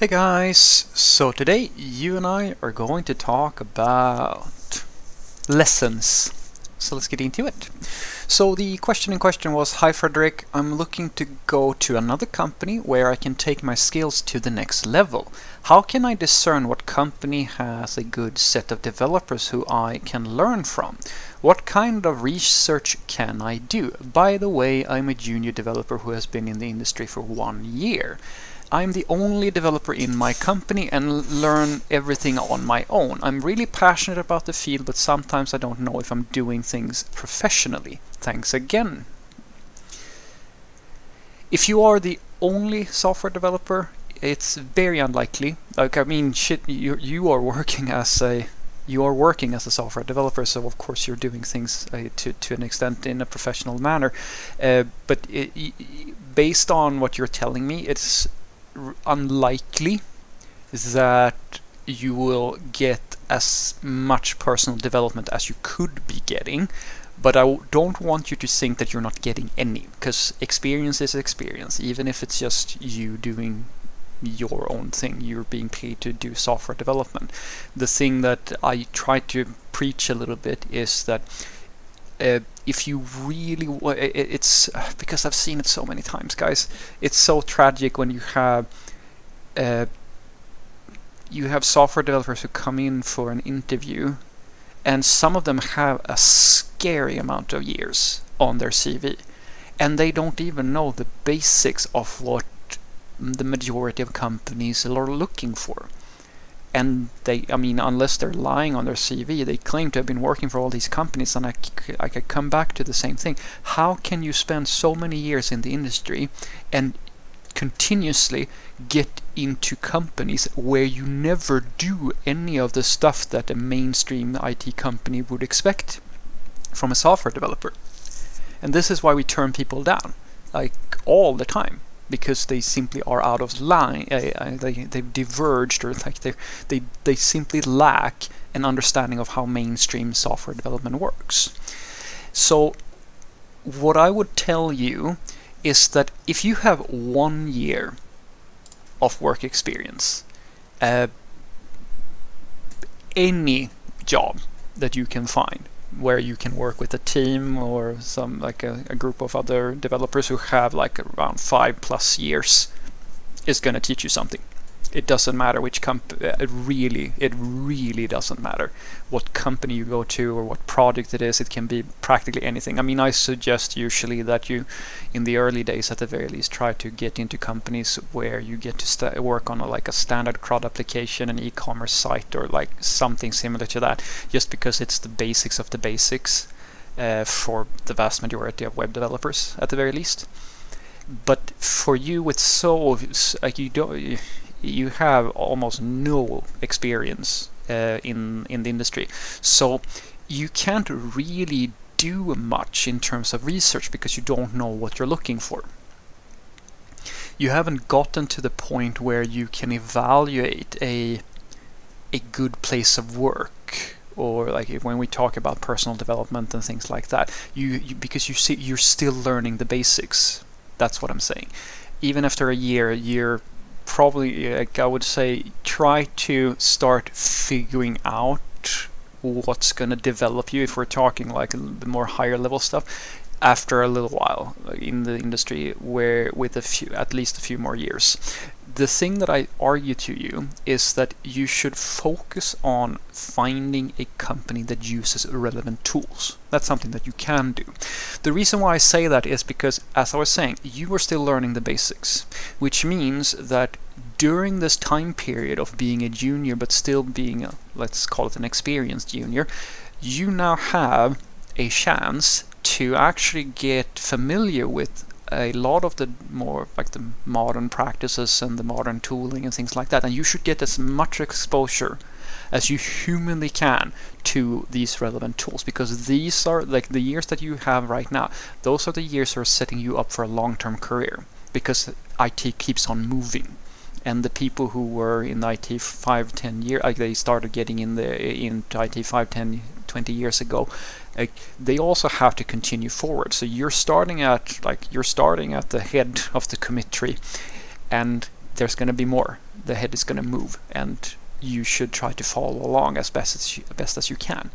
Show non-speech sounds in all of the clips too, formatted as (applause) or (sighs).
Hey guys, so today you and I are going to talk about lessons. So let's get into it. So the question in question was, Hi Fredrik, I'm looking to go to another company where I can take my skills to the next level. How can I discern what company has a good set of developers who I can learn from? What kind of research can I do? By the way, I'm a junior developer who has been in the industry for one year. I'm the only developer in my company and learn everything on my own. I'm really passionate about the field, but sometimes I don't know if I'm doing things professionally. Thanks again. If you are the only software developer, it's very unlikely. Like I mean, shit, you you are working as a you are working as a software developer, so of course you're doing things uh, to to an extent in a professional manner. Uh, but it, based on what you're telling me, it's unlikely that you will get as much personal development as you could be getting but I don't want you to think that you're not getting any because experience is experience. Even if it's just you doing your own thing you're being paid to do software development. The thing that I try to preach a little bit is that uh, if you really it's (sighs) because I've seen it so many times guys it's so tragic when you have uh, you have software developers who come in for an interview and some of them have a scary amount of years on their CV and they don't even know the basics of what the majority of companies are looking for and they i mean unless they're lying on their cv they claim to have been working for all these companies and i, I could come back to the same thing how can you spend so many years in the industry and continuously get into companies where you never do any of the stuff that a mainstream IT company would expect from a software developer. And this is why we turn people down, like all the time, because they simply are out of line. Uh, uh, they they've diverged, or like they they they simply lack an understanding of how mainstream software development works. So, what I would tell you is that if you have one year of work experience, uh, any job that you can find where you can work with a team or some like a, a group of other developers who have like around five plus years is going to teach you something it doesn't matter which company it really it really doesn't matter what company you go to or what project it is it can be practically anything. I mean i suggest usually that you in the early days at the very least try to get into companies where you get to work on a, like a standard CRUD application an e-commerce site or like something similar to that just because it's the basics of the basics uh, for the vast majority of web developers at the very least. But for you it's so like you don't you have almost no experience uh, in in the industry, so you can't really do much in terms of research because you don't know what you're looking for. You haven't gotten to the point where you can evaluate a a good place of work or like when we talk about personal development and things like that you, you because you see you're still learning the basics. That's what i'm saying. Even after a year you're probably, uh, like I would say, try to start figuring out what's going to develop you if we're talking like the more higher level stuff after a little while uh, in the industry where with a few at least a few more years the thing that I argue to you is that you should focus on finding a company that uses relevant tools. That's something that you can do. The reason why I say that is because, as I was saying, you are still learning the basics, which means that during this time period of being a junior but still being, a, let's call it an experienced junior, you now have a chance to actually get familiar with a lot of the more like the modern practices and the modern tooling and things like that and you should get as much exposure as you humanly can to these relevant tools because these are like the years that you have right now those are the years that are setting you up for a long-term career because IT keeps on moving. And the people who were in IT 5 10 years like they started getting in the into IT 5 10 20 years ago they also have to continue forward so you're starting at like you're starting at the head of the commit tree and there's going to be more. The head is going to move, and you should try to follow along as best as you, best as you can.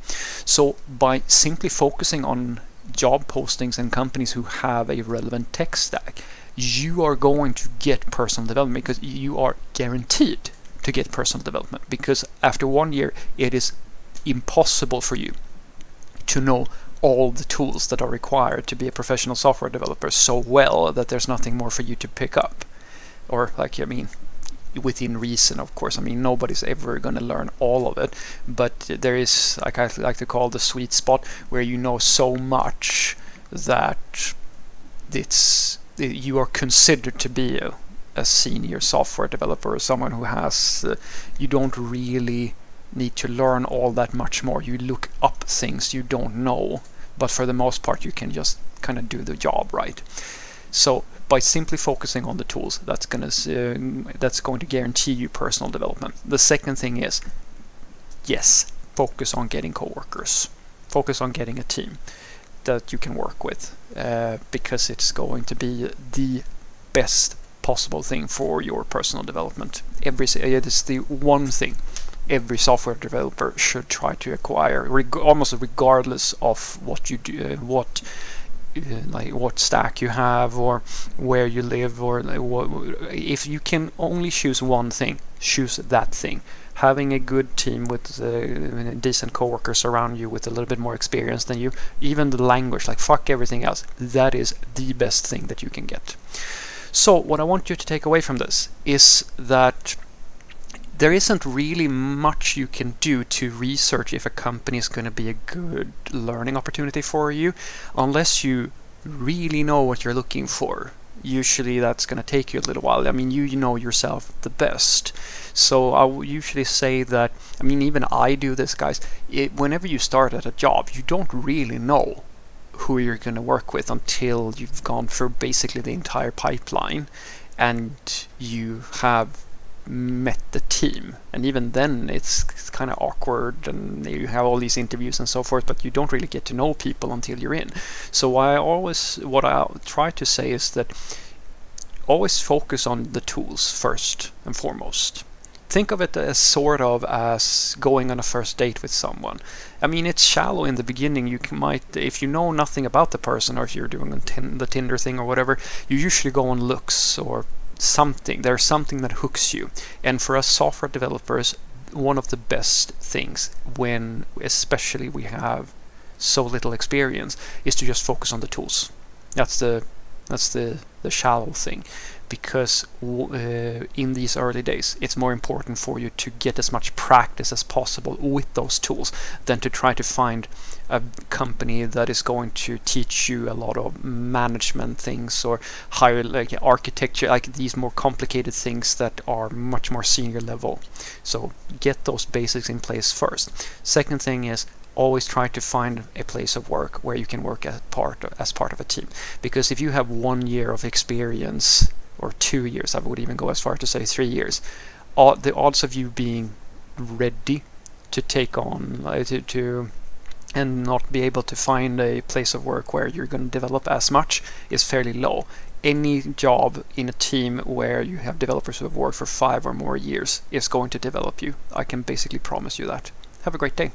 So by simply focusing on job postings and companies who have a relevant tech stack, you are going to get personal development because you are guaranteed to get personal development because after one year it is impossible for you to know all the tools that are required to be a professional software developer so well that there's nothing more for you to pick up. Or like I mean within reason of course. I mean nobody's ever going to learn all of it but there is like I like to call the sweet spot where you know so much that it's you are considered to be a, a senior software developer or someone who has uh, you don't really need to learn all that much more. You look up things you don't know but for the most part you can just kind of do the job right? So by simply focusing on the tools that's going to uh, that's going to guarantee you personal development. The second thing is yes focus on getting coworkers. Focus on getting a team that you can work with uh, because it's going to be the best possible thing for your personal development. Every it is the one thing every software developer should try to acquire reg almost regardless of what you do uh, what uh, like what stack you have or where you live or like, what, if you can only choose one thing choose that thing. Having a good team with uh, decent coworkers around you with a little bit more experience than you even the language like fuck everything else that is the best thing that you can get. So what I want you to take away from this is that there isn't really much you can do to research if a company is going to be a good learning opportunity for you unless you really know what you're looking for. Usually that's going to take you a little while. I mean, you, you know yourself the best. So I will usually say that, I mean, even I do this, guys. It, whenever you start at a job, you don't really know who you're going to work with until you've gone through basically the entire pipeline and you have met the team. And even then it's, it's kind of awkward and you have all these interviews and so forth but you don't really get to know people until you're in. So I always what I try to say is that always focus on the tools first and foremost. Think of it as sort of as going on a first date with someone. I mean it's shallow in the beginning. You can, might if you know nothing about the person or if you're doing the Tinder thing or whatever you usually go on looks or something. There's something that hooks you. And for us software developers, one of the best things when especially we have so little experience is to just focus on the tools. That's the that's the the shallow thing because uh, in these early days it's more important for you to get as much practice as possible with those tools than to try to find a company that is going to teach you a lot of management things or higher like architecture like these more complicated things that are much more senior level. So get those basics in place first. Second thing is always try to find a place of work where you can work as part of, as part of a team. Because if you have one year of experience or two years I would even go as far to say three years all, the odds of you being ready to take on uh, to, to and not be able to find a place of work where you're going to develop as much is fairly low. Any job in a team where you have developers who have worked for five or more years is going to develop you. I can basically promise you that. Have a great day